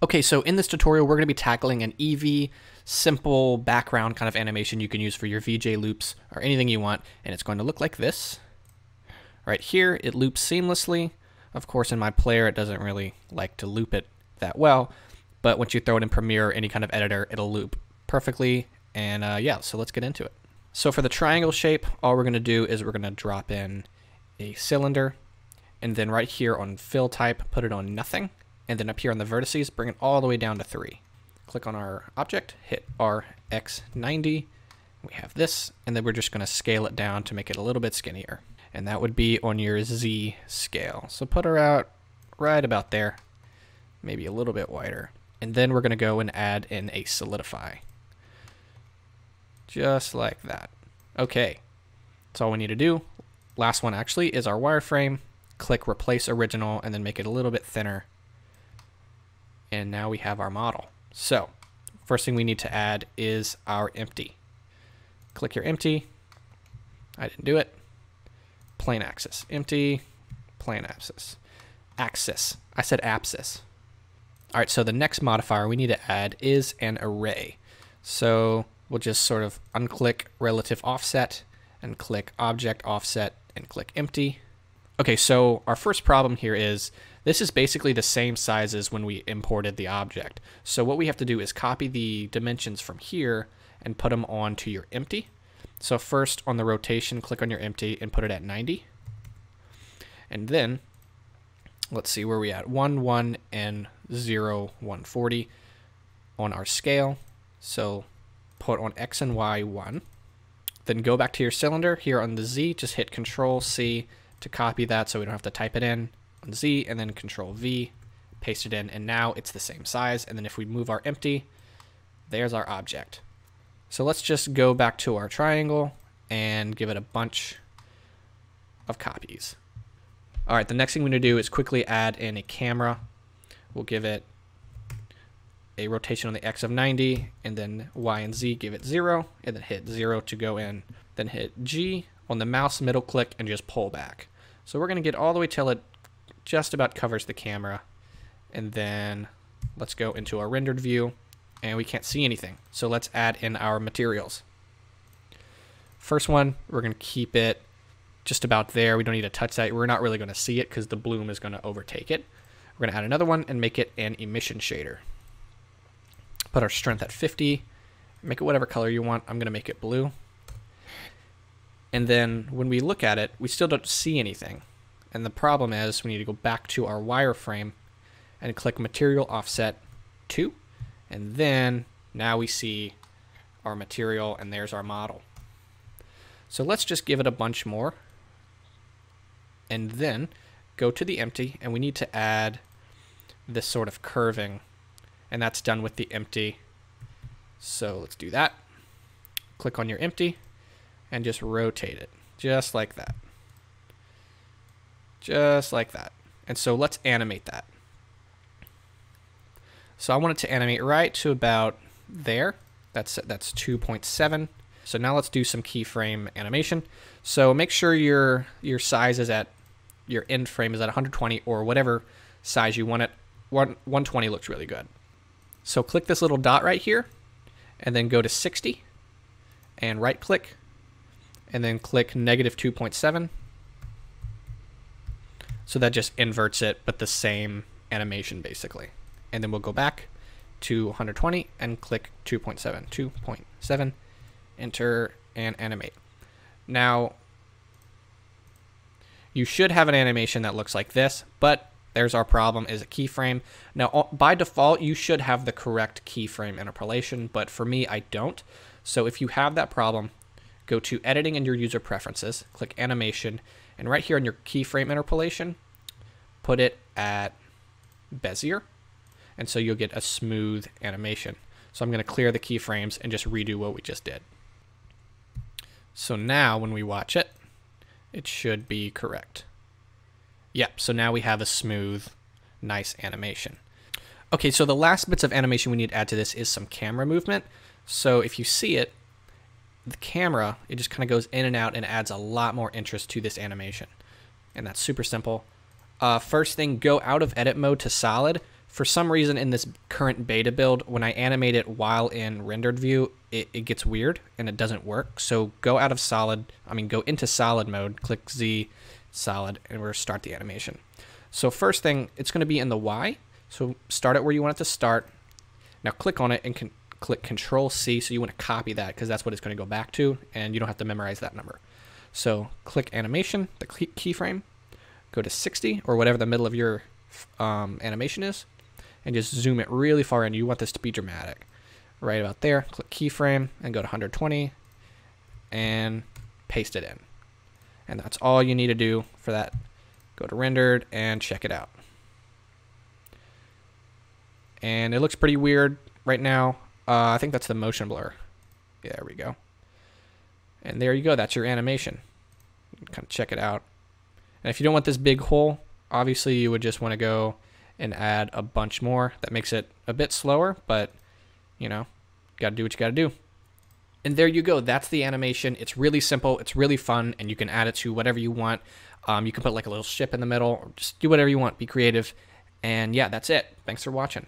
Okay, so in this tutorial, we're going to be tackling an Eevee simple background kind of animation you can use for your VJ loops or anything you want, and it's going to look like this. Right here, it loops seamlessly. Of course, in my player, it doesn't really like to loop it that well, but once you throw it in Premiere or any kind of editor, it'll loop perfectly, and uh, yeah, so let's get into it. So for the triangle shape, all we're going to do is we're going to drop in a cylinder, and then right here on fill type, put it on nothing, and then up here on the vertices, bring it all the way down to 3. Click on our object, hit RX90, we have this, and then we're just going to scale it down to make it a little bit skinnier. And that would be on your Z scale. So put her out right about there, maybe a little bit wider. And then we're going to go and add in a solidify. Just like that. Okay, that's all we need to do. Last one actually is our wireframe. Click replace original and then make it a little bit thinner and now we have our model. So first thing we need to add is our empty. Click your empty. I didn't do it. Plane axis. Empty. Plane axis. Axis. I said apsis. All right, so the next modifier we need to add is an array. So we'll just sort of unclick relative offset and click object offset and click empty. Okay, so our first problem here is this is basically the same size as when we imported the object. So what we have to do is copy the dimensions from here and put them onto your empty. So first on the rotation, click on your empty and put it at 90. And then, let's see where we at, 1, 1, and 0, 140 on our scale. So put on X and Y 1. Then go back to your cylinder here on the Z, just hit Control C to copy that so we don't have to type it in on Z and then Control V, paste it in, and now it's the same size. And then if we move our empty, there's our object. So let's just go back to our triangle and give it a bunch of copies. All right, the next thing we're gonna do is quickly add in a camera. We'll give it a rotation on the X of 90, and then Y and Z give it zero, and then hit zero to go in. Then hit G on the mouse middle click and just pull back. So we're going to get all the way till it just about covers the camera. And then let's go into our rendered view and we can't see anything. So let's add in our materials. First one, we're going to keep it just about there. We don't need to touch that. We're not really going to see it because the bloom is going to overtake it. We're going to add another one and make it an emission shader. Put our strength at 50. Make it whatever color you want. I'm going to make it blue. And then when we look at it, we still don't see anything. And the problem is we need to go back to our wireframe and click Material Offset 2. And then now we see our material and there's our model. So let's just give it a bunch more. And then go to the empty and we need to add this sort of curving. And that's done with the empty. So let's do that. Click on your empty and just rotate it just like that. Just like that. And so let's animate that. So I want it to animate right to about there. That's that's 2.7. So now let's do some keyframe animation. So make sure your your size is at your end frame is at 120 or whatever size you want it. 120 looks really good. So click this little dot right here and then go to 60 and right click and then click negative 2.7. So that just inverts it, but the same animation basically. And then we'll go back to 120 and click 2.7, 2.7, enter and animate. Now, you should have an animation that looks like this, but there's our problem is a keyframe. Now, by default, you should have the correct keyframe interpolation, but for me, I don't. So if you have that problem, go to editing and your user preferences, click animation, and right here on your keyframe interpolation, put it at Bezier. And so you'll get a smooth animation. So I'm going to clear the keyframes and just redo what we just did. So now when we watch it, it should be correct. Yep, so now we have a smooth, nice animation. Okay, so the last bits of animation we need to add to this is some camera movement. So if you see it, the camera, it just kind of goes in and out and adds a lot more interest to this animation. And that's super simple. Uh, first thing, go out of edit mode to solid. For some reason in this current beta build, when I animate it while in rendered view, it, it gets weird and it doesn't work. So go out of solid, I mean go into solid mode, click Z, solid, and we're start the animation. So first thing, it's going to be in the Y. So start it where you want it to start. Now click on it and can click Control C. So you want to copy that because that's what it's going to go back to, and you don't have to memorize that number. So click Animation, the keyframe, go to 60 or whatever the middle of your um, animation is, and just zoom it really far in. You want this to be dramatic. Right about there, click keyframe and go to 120 and paste it in. And that's all you need to do for that. Go to rendered and check it out. And it looks pretty weird right now. Uh, I think that's the motion blur. Yeah, there we go. And there you go. That's your animation. You kind of check it out. And if you don't want this big hole, obviously you would just want to go and add a bunch more. That makes it a bit slower, but you know, got to do what you got to do. And there you go. That's the animation. It's really simple. It's really fun, and you can add it to whatever you want. Um, you can put like a little ship in the middle, or just do whatever you want. Be creative. And yeah, that's it. Thanks for watching.